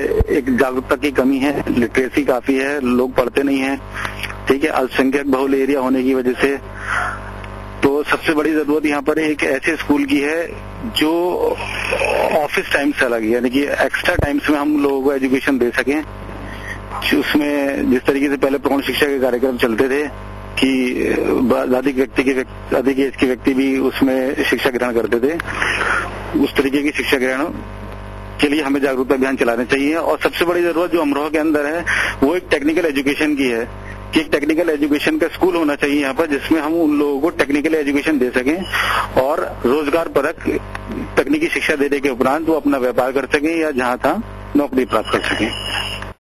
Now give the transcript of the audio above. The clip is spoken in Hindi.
एक जागरूकता की कमी है लिटरेसी काफ़ी है, लोग पढ़ते नहीं है। ठीक है, अल्पसंख्यक बहुल एरिया होने की वजह से। तो सबसे बड़ी ज़रूरत यहाँ पर एक ऐसे स्कूल की है, जो ऑफ़िस टाइम से अलग यानी कि एक्स्ट्रा टाइम्स में हम लोगों को एजुकेशन दे सकें। उसमें जिस तरीके से पहले प्रौढ़ शिक्षा के कार्यक्रम चलते थे, कि अधिक व्यक्ति के अधिक एज के व्यक्ति भी उसमें शिक्षा ग्रहण करते थे। उस तरीके की शिक्षा ग्रहण के लिए हमें जागरूकता अभियान चलाने चाहिए। और सबसे बड़ी ज़रूरत जो अमरोहा के अंदर है, वो एक टेक्निकल एजुकेशन की है, कि एक टेक्निकल एजुकेशन का स्कूल होना चाहिए यहाँ पर, जिसमें हम उन लोगों को टेक्निकल एजुकेशन दे सकें और रोज़गार परक तकनीकी शिक्षा देने के उपरांत वो अपना व्यापार कर सकें या जहाँ तहाँ नौकरी प्राप्त कर सकें।